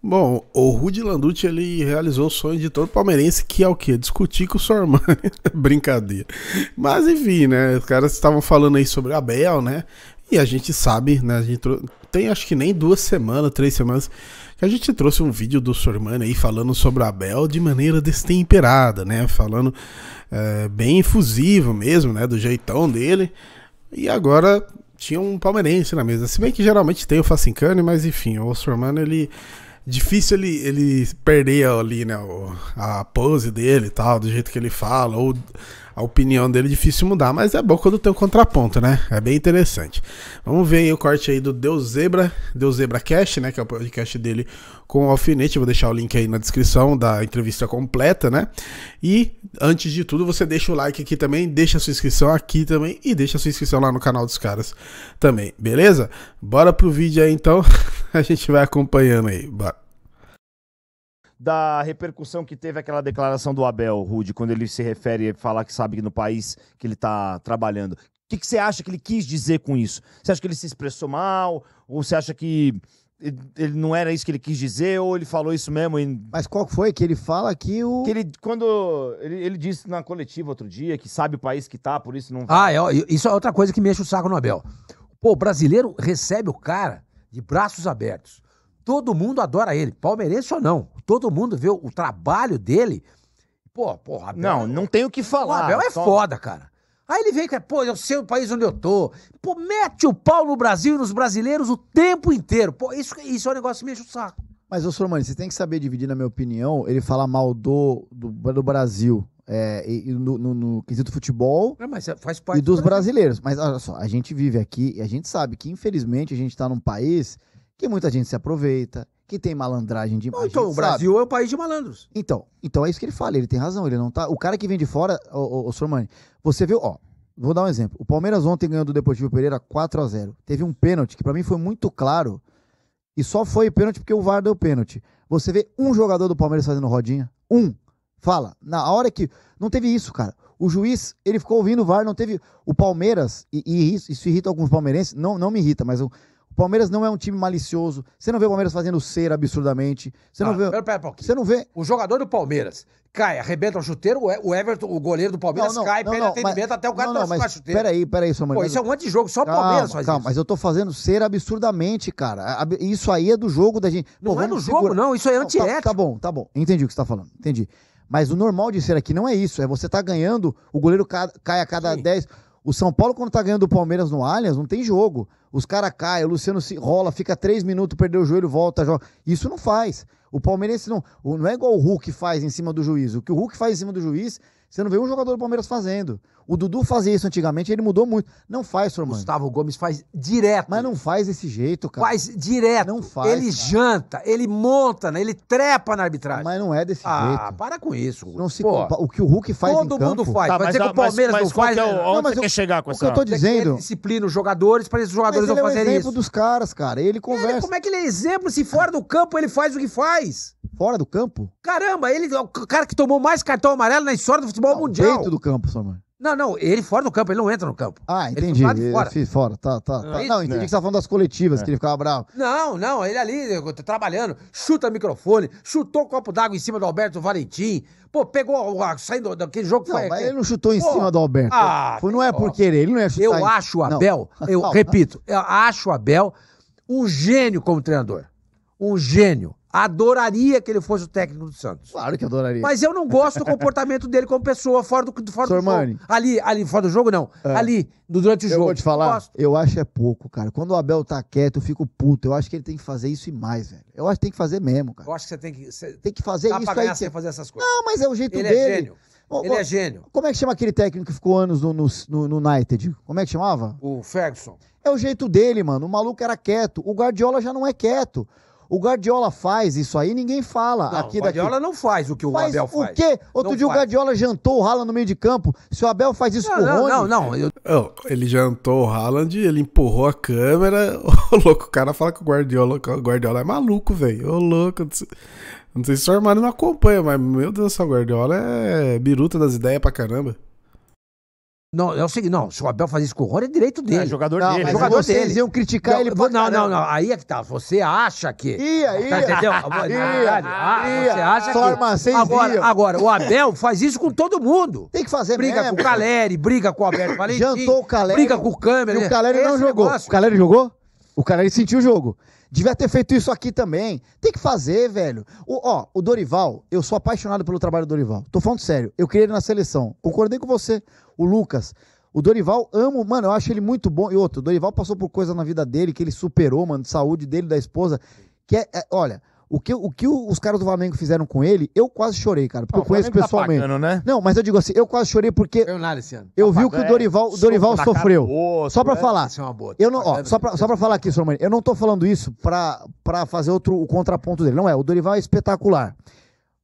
Bom, o Rudy Landucci ele realizou o sonho de todo palmeirense, que é o quê? Discutir com o Sormani. Brincadeira. Mas enfim, né? Os caras estavam falando aí sobre Abel, né? E a gente sabe, né? A gente tem acho que nem duas semanas, três semanas, que a gente trouxe um vídeo do Sormani aí falando sobre Abel de maneira destemperada, né? Falando é, bem efusivo mesmo, né? Do jeitão dele. E agora tinha um palmeirense na mesa. Se bem que geralmente tem o Facincani, mas enfim, o Sormani ele difícil ele, ele perder ali, né, a pose dele e tal, do jeito que ele fala, ou a opinião dele é difícil mudar, mas é bom quando tem um contraponto, né? É bem interessante. Vamos ver aí o corte aí do Deus Zebra, Deus Zebra Cast, né? Que é o podcast dele com o alfinete. vou deixar o link aí na descrição da entrevista completa, né? E antes de tudo, você deixa o like aqui também, deixa a sua inscrição aqui também e deixa a sua inscrição lá no canal dos caras também, beleza? Bora pro vídeo aí então, a gente vai acompanhando aí. Bora da repercussão que teve aquela declaração do Abel Rude, quando ele se refere a falar que sabe que no país que ele está trabalhando. O que, que você acha que ele quis dizer com isso? Você acha que ele se expressou mal? Ou você acha que ele não era isso que ele quis dizer ou ele falou isso mesmo. E... Mas qual foi que ele fala que o. Que ele, quando. Ele, ele disse na coletiva outro dia que sabe o país que tá, por isso não. Ah, é, isso é outra coisa que mexe o saco no Abel. Pô, o brasileiro recebe o cara de braços abertos. Todo mundo adora ele, palmeirense ou não. Todo mundo vê o, o trabalho dele. Pô, porra, Abel. Não, não tem o que falar. O Abel é só... foda, cara. Aí ele vem que, pô, eu sei o país onde eu tô. Pô, mete o pau no Brasil e nos brasileiros o tempo inteiro. Pô, isso, isso é um negócio que me enche o saco. Mas, ô Sormani, você tem que saber dividir, na minha opinião, ele fala mal do, do, do Brasil. É, e, no, no, no, quesito futebol é, mas faz parte e dos do brasileiros. Mas olha só, a gente vive aqui e a gente sabe que, infelizmente, a gente está num país que muita gente se aproveita, que tem malandragem de Então, o Brasil sabe. é o país de malandros. Então, então é isso que ele fala, ele tem razão, ele não tá. O cara que vem de fora, o Sormani, você viu, ó, vou dar um exemplo. O Palmeiras ontem ganhou do Deportivo Pereira 4 a 0 Teve um pênalti que para mim foi muito claro. E só foi pênalti porque o VAR deu pênalti. Você vê um jogador do Palmeiras fazendo rodinha? Um. Fala. Na hora que. Não teve isso, cara. O juiz, ele ficou ouvindo o VAR, não teve. O Palmeiras, e, e isso, isso irrita alguns palmeirenses, não, não me irrita, mas o, Palmeiras não é um time malicioso. Você não vê o Palmeiras fazendo cera absurdamente. Você não ah, vê. Pera, pera, pera, você não vê. O jogador do Palmeiras cai, arrebenta o chuteiro, o Everton, o goleiro do Palmeiras não, não, cai, não, perde atendimento até o cara não, não, mas, chuteiro. Peraí, peraí, seu Pô, isso é um antijogo, só o Palmeiras faz calma, isso. mas eu tô fazendo cera absurdamente, cara. Isso aí é do jogo da gente. Não Pô, é do jogo, não, isso é tá, antiético. Tá, tá bom, tá bom. Entendi o que você tá falando, entendi. Mas o normal de ser aqui não é isso, é você tá ganhando, o goleiro cai a cada 10. O São Paulo, quando tá ganhando o Palmeiras no Allianz, não tem jogo. Os caras caem, o Luciano se rola, fica três minutos, perdeu o joelho, volta, joga. Isso não faz. O Palmeirense não. Não é igual o Hulk faz em cima do juiz. O que o Hulk faz em cima do juiz você não vê um jogador do Palmeiras fazendo. O Dudu fazia isso antigamente, ele mudou muito. Não faz, Sormani. Gustavo Gomes faz direto. Mas não faz desse jeito, cara. Faz direto. Não faz. Ele cara. janta, ele monta, né? ele trepa na arbitragem. Mas não é desse ah, jeito. Ah, para com isso. Não se Pô, o que o Hulk faz Todo mundo campo... faz. Tá, Vai dizer que o Palmeiras mas, mas não faz. É o, né? não, mas eu, quer chegar com o essa... que eu tô dizendo... Ele disciplina os jogadores para esses jogadores mas não fazerem isso. ele é o exemplo dos caras, cara. Ele conversa. Ele, como é que ele é exemplo se fora do campo ele faz o que faz? Fora do campo? Caramba, ele é o cara que tomou mais cartão amarelo na história do futebol não, mundial. Dentro do campo, sua mãe. Não, não, ele fora do campo, ele não entra no campo. Ah, entendi. Ele fora. Ele, fora, tá, tá. tá. Não, entendi é. que você tava falando das coletivas, é. que ele ficava bravo. Não, não, ele ali, trabalhando, chuta microfone, chutou o copo d'água em cima do Alberto Valentim. Pô, pegou, saindo daquele jogo não, foi. Mas ele não chutou em Pô, cima do Alberto. Ah, foi, não é por querer, ele não ia chutar. Eu em... acho o Abel, não. eu repito, eu acho o Abel um gênio como treinador. Um gênio. Adoraria que ele fosse o técnico do Santos. Claro que adoraria. Mas eu não gosto do comportamento dele como pessoa fora do, fora do jogo. Ali, ali, fora do jogo, não. É. Ali, durante o eu jogo. Eu vou te falar, gosto. eu acho é pouco, cara. Quando o Abel tá quieto, eu fico puto. Eu acho que ele tem que fazer isso e mais, velho. Eu acho que tem que fazer mesmo, cara. Eu acho que você tem que. Você tem que fazer dá isso pra aí. Sem fazer essas coisas. Não, mas é o jeito ele dele. Ele é gênio. Ele é gênio. Como é que chama aquele técnico que ficou anos no, no, no United? Como é que chamava? O Ferguson. É o jeito dele, mano. O maluco era quieto. O Guardiola já não é quieto. O Guardiola faz isso aí, ninguém fala. Não, aqui o Guardiola daqui. não faz o que o faz Abel faz. O quê? Outro não dia faz. o Guardiola jantou o Haaland no meio de campo. Se o Abel faz isso não, com o Rony... Não, não, eu... oh, ele jantou o Haaland, ele empurrou a câmera. Ô, louco, o cara fala que o Guardiola, o Guardiola é maluco, velho. Ô, louco. Não sei se o Armário não acompanha, mas, meu Deus do céu, o Guardiola é biruta das ideias pra caramba. Não, é o seguinte, não, se o Abel faz isso com o Rony, é direito dele. É jogador Não, dele. jogador vocês dele. iam criticar não, ele pra não, não, caramba. não, aí é que tá. Você acha que. Ia, ia. Tá, entendeu? Ia, Ah, ia. você acha Forma, que. Agora, iam. agora, o Abel faz isso com todo mundo. Tem que fazer Briga mesmo. com o Caleri, briga com o Alberto Valentim. Jantou o Caleri. Briga com o câmera. E o Caleri não Esse jogou. negócio. O Caleri jogou? O Caleri sentiu o jogo. Devia ter feito isso aqui também. Tem que fazer, velho. O, ó, o Dorival, eu sou apaixonado pelo trabalho do Dorival. Tô falando sério. Eu queria ele na seleção. Concordei com você. O Lucas. O Dorival, amo, mano, eu acho ele muito bom. E outro, o Dorival passou por coisa na vida dele que ele superou, mano, de saúde dele, da esposa. Que é, é- olha, o que, o que os caras do Flamengo fizeram com ele, eu quase chorei, cara, porque Ah, eu conheço Flamengo tá pessoalmente. pagando, né? Não, mas eu digo assim, eu quase chorei porque Ganhou nada esse ano. eu vi o que o Pagando, Dorival, o soco Dorival sofreu. outro, Só pra né? falar, Isso é uma boa. eu não, ó, Pagando, só pra, só pra falar aqui, Sormani, eu não tô falando isso pra, pra fazer outro o contraponto dele. Não é, o Dorival é espetacular.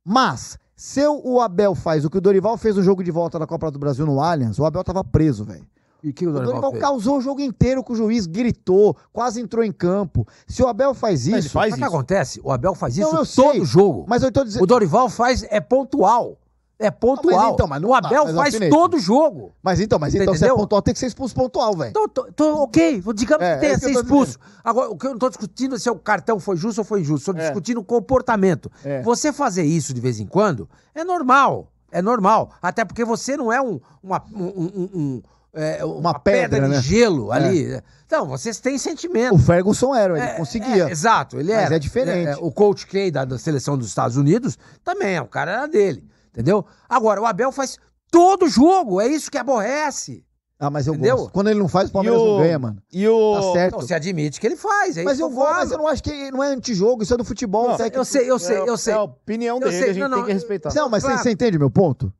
Mas, se o Abel faz o que o Dorival fez no jogo de volta da Copa do Brasil no Allianz, o Abel tava preso, velho. E o que o O Dorival, Dorival fez? causou o jogo inteiro com o juiz, gritou, quase entrou em campo. Se o Abel faz isso. faz Sabe o que acontece? O Abel faz isso Não, eu todo sei, jogo. Mas eu tô dizendo. O Dorival faz é pontual. É pontual. então, mas não o tá, Abel mas, faz alfinete. todo jogo. Mas então, mas então se é pontual, tem que ser expulso pontual, velho. Então, tô, tô- ok, digamos É, que tenha é ser que tô expulso. Agora, o que eu não tô discutindo é se o cartão foi justo ou foi injusto. Estou É. discutindo o comportamento. É. Você fazer isso de vez em quando é normal. É normal. Até porque você não é um, uma, um- um- um- é, uma, pedra, pedra, de né? gelo ali. Então, vocês têm sentimento. O Ferguson era, ele É, conseguia. é, exato, ele Mas era. é diferente. o coach K da, da seleção dos Estados Unidos também, o cara era dele. Entendeu? Agora, o Abel faz todo jogo, é isso que aborrece. Ah, mas eu Entendeu? gosto. Quando ele não faz, o Palmeiras o- não ganha, mano. E o. Tá certo. Então, você admite que ele faz, é Mas isso eu que vou, mas eu não acho que não é antijogo, isso é do futebol. Não, técnico- Eu sei, eu sei, é, eu sei. É a opinião Eu dele, sei, a gente não, não, tem que respeitar. Não, mas Claro. você, você entende meu ponto?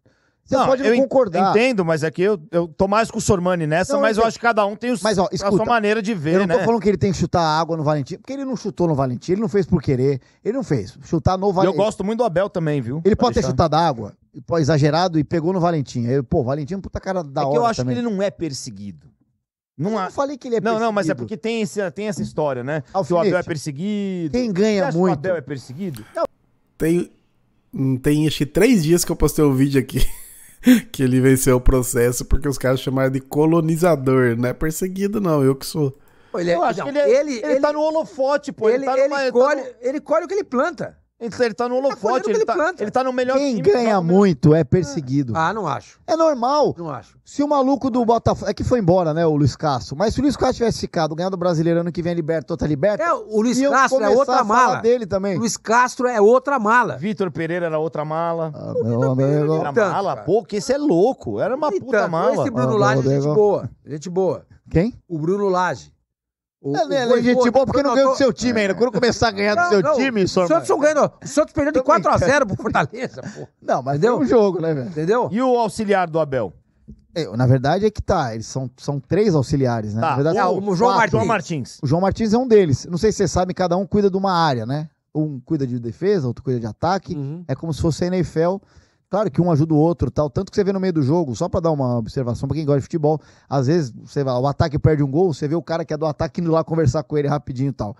Você pode não eu concordar. entendo, mas é que eu, eu tô mais com o Sormani nessa, Não, eu mas eu entendo. acho que cada um tem os- Mas, ó, a escuta, sua maneira de ver, Eu não tô né? falando que ele tem que chutar água no Valentim, porque ele não chutou no Valentim, ele não fez por querer, ele não fez. Chutar no E eu Valentim. gosto muito do Abel também, viu? Ele pode ter deixar. chutado água, exagerado, e pegou no Valentim. Aí, pô, Valentim é um puta cara da É hora que eu acho também. que ele não é perseguido. Não, Eu há- não falei que ele é não, não, mas é perseguido. porque tem, esse, tem essa história, né? Que o Alfinete, Abel é perseguido. Quem Você ganha acha que o muito... Abel é perseguido? Tem, hum, tem acho que três dias que eu postei um vídeo aqui que ele venceu o processo porque os caras chamaram de colonizador. Não é perseguido, não, eu que sou. Ele, é- Eu acho não, que ele, é- ele, ele, tá no holofote, pô. Ele, ele, tá ele numa- ele tá colhe, no- ele colhe o que ele planta. Ele tá- ele tá no o holofote, que ele, ele tá, ele tá no melhor Quem time. ganha tá no- muito é perseguido. Ah, não acho. É normal. Não acho. Se o maluco do Botafogo. É que foi embora, né, o Luiz Castro. Mas se o Luiz Castro tivesse ficado ganhando o brasileiro ano que vem, liberta, outra liberta. É, o Luiz Castro é outra mala. dele também. Luiz Castro é outra mala. Vitor Pereira era outra mala. Ah, meu amigo. Era tanto, mala? cara. Pô, que esse é louco. Era uma Nem puta tanto. mala. Esse Bruno Ah, Lage é gente boa. Gente boa. Quem? O Bruno Lage. O, Ele é gente boa porque não ganhou do seu time ainda. Quando começar a ganhar do seu time, o senhor. Santos não ganhou. O Santos perdeu de Tô brincando. 4x0 pro Fortaleza, pô. Não, mas foi um jogo, né, velho? Entendeu? E o auxiliar do Abel? É, Na verdade é que tá. Eles são, são três auxiliares, né? Tá, Na verdade, É, são o João quatro. Martins. João Martins. O João Martins é um deles. Não sei se vocês sabem, cada um cuida de uma área, né? Um cuida de defesa, outro cuida de ataque. Uhum. É como se fosse a NFL. Claro que um ajuda o outro tal. Tanto que você vê no meio do jogo, só pra dar uma observação pra quem gosta de futebol, às vezes você vai, o ataque perde um gol, você vê o cara que é do ataque indo lá conversar com ele rapidinho e tal.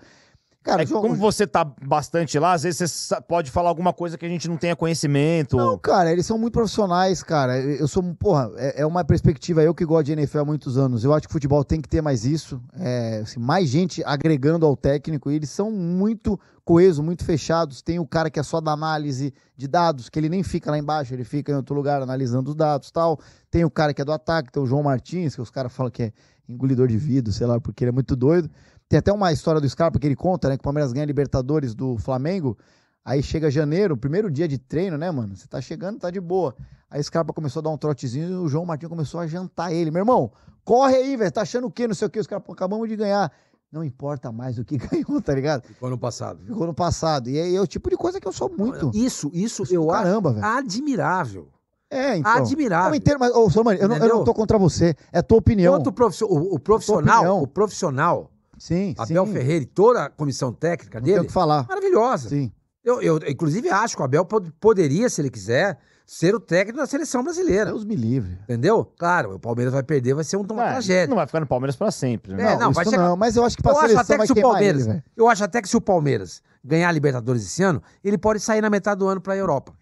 Cara, É João- como você tá bastante lá, às vezes você pode falar alguma coisa que a gente não tenha conhecimento. Não, cara, eles são muito profissionais, cara. Eu sou, porra, é, é uma perspectiva, eu que gosto de NFL há muitos anos. Eu acho que o futebol tem que ter mais isso, é, assim, mais gente agregando ao técnico. E eles são muito coesos, muito fechados. Tem o cara que é só da análise de dados, que ele nem fica lá embaixo, ele fica em outro lugar analisando os dados tal. Tem o cara que é do ataque, tem o João Martins, que os caras falam que é engolidor de vidro, sei lá, porque ele é muito doido. Tem até uma história do Scarpa que ele conta, né? Que o Palmeiras ganha Libertadores do Flamengo. Aí chega janeiro, primeiro dia de treino, né, mano? Você tá chegando, tá de boa. Aí o Scarpa começou a dar um trotezinho e o João Martins começou a jantar ele. Meu irmão, corre aí, velho. Tá achando o quê? Não sei o quê. Os caras, acabamos de ganhar. Não importa mais o que ganhou, tá ligado? Ficou no passado. Ficou no passado. E é, é o tipo de coisa que eu sou muito. Isso, isso Eu eu caramba, acho velho. admirável. É, então. Admirável. Não entendo, mas, ô, eu, não- eu não tô contra você. É tua opinião. Quanto o, o- o profissional, opinião. o profissional, Sim, Abel sim. Ferreira e toda a comissão técnica Não o dele, que falar. maravilhosa. Sim. Eu, eu, inclusive, acho que o Abel pod- poderia, se ele quiser, ser o técnico da seleção brasileira. Deus me livre. Entendeu? Claro, o Palmeiras vai perder, vai ser um, uma É, tragédia. Não vai ficar no Palmeiras pra sempre, né? É, não, não, isso vai chegar- não. Mas eu acho que Eu acho seleção até vai que se o Palmeiras, ele, eu acho até que se o Palmeiras ganhar a Libertadores esse ano, ele pode sair na metade do ano pra Europa.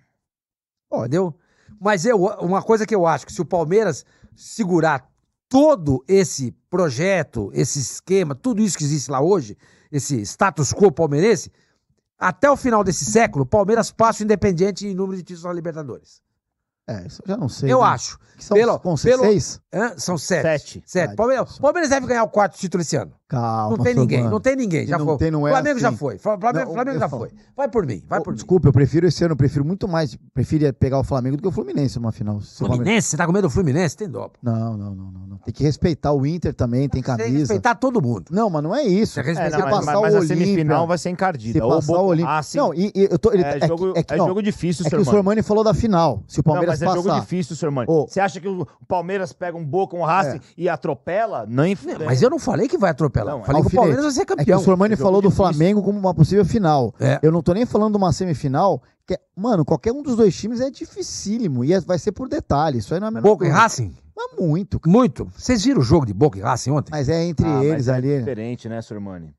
Entendeu? Mas eu, uma coisa que eu acho que se o Palmeiras segurar todo esse projeto, esse esquema, tudo isso que existe lá hoje, esse status quo palmeirense, até o final desse século, Palmeiras passa o Independiente em número de títulos na Libertadores. É, isso eu já não sei. Eu né? acho. Que são Pelo- com pelo- seis? Hã? São sete. Sete. Sete. Palmeiras. Palmeiras deve ganhar o quarto título esse ano. Calma, Não tem ninguém, Sormani. não tem ninguém. Já não foi. tem, não é Flamengo já assim. foi. Flamengo, Não, Flamengo já falo. foi. Vai por mim, vai Oh, por mim. Desculpa, eu prefiro esse ano, eu prefiro muito mais. Preferia pegar o Flamengo do que o Fluminense numa final. Se Fluminense, você tá com medo do Fluminense? Tem dó. pô. Não, não, não, não, não. Tem que respeitar o Inter também, tem Tem que camisa. respeitar todo mundo. Não, mas não é isso. Tem que É, respeitar não, Se mas, passar mas o a semifinal Olímpia, vai ser Se encardida. Ou passar o Olímpia. Ah, sim. Não, e, e eu tô. Ele, é, é, jogo, é que é jogo difícil, é que o Sormani. Falou da final. Se o Não, Palmeiras mas é jogo passar. difícil, Sormani. Você acha que o Palmeiras pega um Boca, um Racing e atropela? Não, inf... Mas eu não falei que vai atropelar. Não, falei que o Alfinete, Palmeiras vai ser É que campeão. o Sormani falou do. Flamengo como uma possível final. É. Eu não tô nem falando de uma semifinal. Que é- mano, qualquer um dos dois times é dificílimo. E é- vai ser por detalhe. Isso aí não é a menor Boca e. Racing? Mas muito. Muito. Vocês viram o jogo de Boca e Racing ontem? Mas é entre Ah, eles é ali. né? diferente, né, Sormani?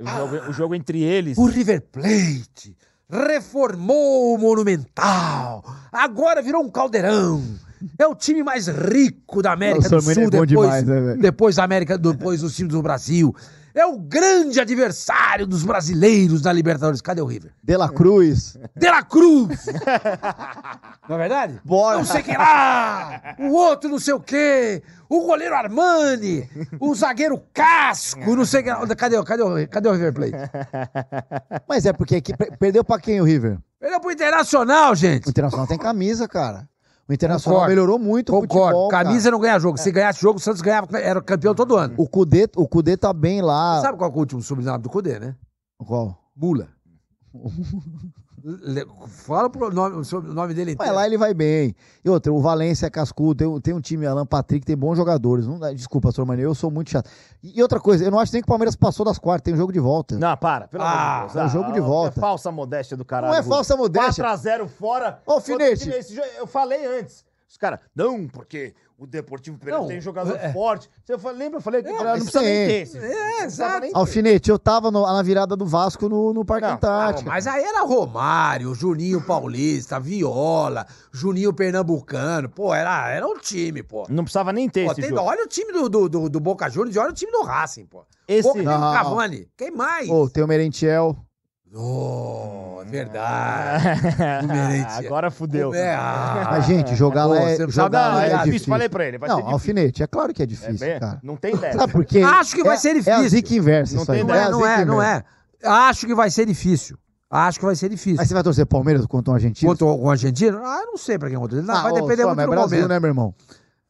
O jogo, o jogo entre eles... O River Plate reformou o Monumental. Agora virou um caldeirão. É o time mais rico da América O do Sormani Sul é depois, demais, né, depois da América, depois dos times do Brasil. É o grande adversário dos brasileiros na Libertadores. Cadê o River? De La Cruz. De la Cruz! Não é verdade? Bora. Não sei que lá! O outro não sei o quê! O goleiro Armani! O zagueiro Casco! Não sei que lá. Cadê, o- cadê, o- cadê o River Plate? Mas é porque que- per- perdeu pra quem o River? É pro Internacional, O gente! Internacional tem camisa, cara. O Internacional Concordo. melhorou muito o Concordo. futebol, cara. Camisa não ganha jogo. Se ganhasse jogo, o Santos ganhava, era campeão todo ano. O Cudê, o Cudê tá bem lá. Sabe qual é o último sobrenome do Cudê, né? Qual? Mula. Fala pro nome, o sobrenome dele Mas lá ele vai bem. E outra, o Valência é cascudo, tem, um- tem um time, Alan Patrick, tem bons jogadores. Não dá- desculpa, Sormani, eu sou muito chato. E, e outra coisa, eu não acho nem que o Palmeiras passou das quartas, tem um jogo de volta. Não, para, pelo Ah, amor de Deus. é um jogo de volta. É falsa modéstia do caralho. Não é falsa modéstia. 4x0 fora. Ô, Finete. Eu falei antes. Os caras, não, porque o Deportivo Pereira Não, tem jogador é. forte. Você fa- lembra? Eu falei que não, mas precisa nem ter esse. É, Não precisava exato. nem ter. Alfinete, eu tava no- na virada do Vasco no, no Parque Não, Antártico. Mas aí era Romário, Juninho Paulista, Viola, Juninho Pernambucano. Pô, era, era um time, pô. Não precisava nem ter Pô, esse tem- jogo. olha o time do, do, do, do Boca Juniors e olha o time do Racing, pô. Esse- Boca tem o Não. Cavani. Quem mais? Ô, tem o Merentiel. Oh, é verdade. Merente. Agora fudeu. É, ah. Mas, gente, jogar lá é, jogar lá é é difícil, difícil. falei pra ele. Vai Não, ser difícil. Alfinete, é claro que é É difícil, bem- cara. Não tem ideia. Sabe por quê? Acho que vai É- ser É a difícil. zica inversa Não isso aí. tem Não ideia. é, não é, não é. Acho que vai ser difícil. Acho que vai ser difícil. Mas você vai torcer Palmeiras contra um argentino? Contra o, o argentino? Ah, eu não sei pra quem contra ele. Ah, vai ô, depender só, muito mas do Brasil, momento. né, meu irmão?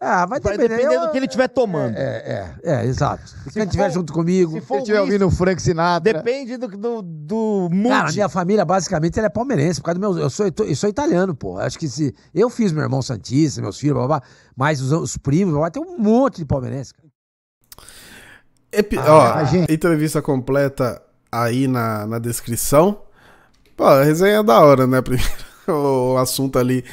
Ah, vai Vai depender. depender eu- do que ele estiver tomando. É, é, é, exato. Se quem estiver junto comigo. se Se for ele estiver ouvindo o Frank Sinatra. Depende do, do, do mood. Cara, a minha família, basicamente, ela é palmeirense, por causa do meu. Eu sou, eu sou italiano, pô. Acho que se. Eu fiz meu irmão Santista, meus filhos, blá, blá, blá, mas os, os primos, blá, blá, tem um monte de palmeirense. cara. Epi- Ah, ó, gente. entrevista completa aí na, na descrição. Pô, a resenha é da hora, né? Primeiro, o assunto ali,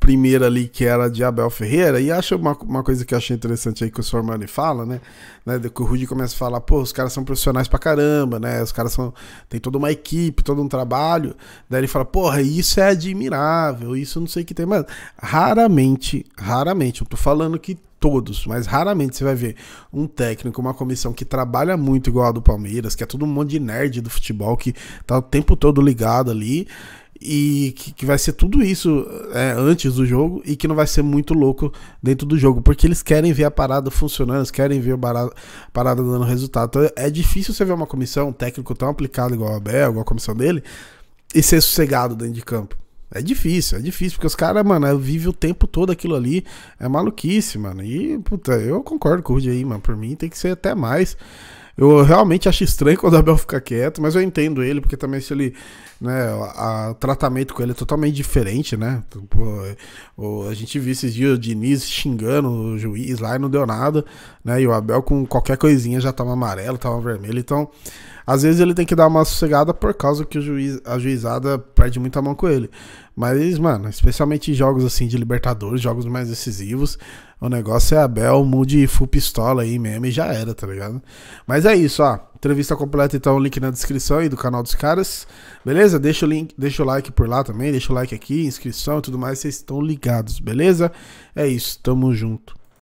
primeiro ali, que era de Abel Ferreira. E acho uma, uma coisa que eu achei interessante aí que o Sormani fala, né? né? Que o Rudy começa a falar, pô, os caras são profissionais pra caramba, né? Os caras são. Tem toda uma equipe, todo um trabalho. Daí ele fala, porra, isso é admirável, isso não sei o que tem. Mas raramente, raramente, eu tô falando que todos, mas raramente você vai ver um técnico, uma comissão que trabalha muito igual a do Palmeiras, que é todo um monte de nerd do futebol, que tá o tempo todo ligado ali, e que, que vai ser tudo isso é, antes do jogo, e que não vai ser muito louco dentro do jogo, porque eles querem ver a parada funcionando, eles querem ver a parada, parada dando resultado. Então é difícil você ver uma comissão, um técnico tão aplicado igual a Abel, igual a comissão dele, e ser sossegado dentro de campo. É difícil, é difícil, porque os caras, mano, vivem o tempo todo aquilo ali. É maluquice, mano. E, puta, eu concordo com o Rudy aí, mano. Por mim tem que ser até mais. Eu realmente acho estranho quando o Abel fica quieto, mas eu entendo ele, porque também se ele. Né, o tratamento com ele é totalmente diferente, né? Pô, o- a gente viu esses dias o Diniz xingando o juiz lá e não deu nada, né? E o Abel com qualquer coisinha já tava amarelo, tava vermelho. Então, às vezes ele tem que dar uma sossegada por causa que o juiz, a juizada perde muita mão com ele. Mas, mano, especialmente jogos assim de Libertadores, jogos mais decisivos, o negócio é Abel, mude full pistola aí mesmo e já era, tá ligado? Mas é isso, ó. Entrevista completa, então, link na descrição aí do canal dos caras. Beleza? Deixa o link, deixa o like por lá também, deixa o like aqui, inscrição e tudo mais, vocês estão ligados, beleza? É isso, tamo junto.